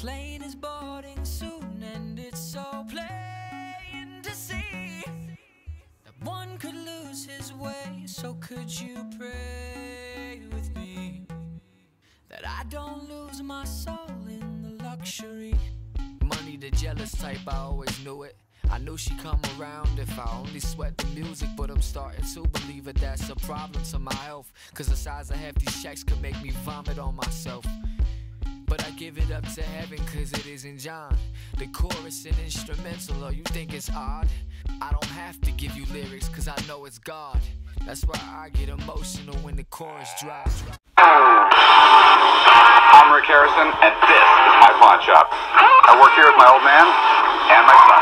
plane is boarding soon, and it's so plain to see that one could lose his way. So could you pray with me that I don't lose my soul in the luxury? Money the jealous type, I always knew it. I knew she'd come around if I only sweat the music, but I'm starting to believe that that's a problem to my health. Cause the size of these checks could make me vomit on myself. But I give it up to heaven cause it isn't John. The chorus and instrumental, or you think it's odd? I don't have to give you lyrics cause I know it's God. That's why I get emotional when the chorus drops. I'm Rick Harrison, and this is my pawn shop. I work here with my old man and my son.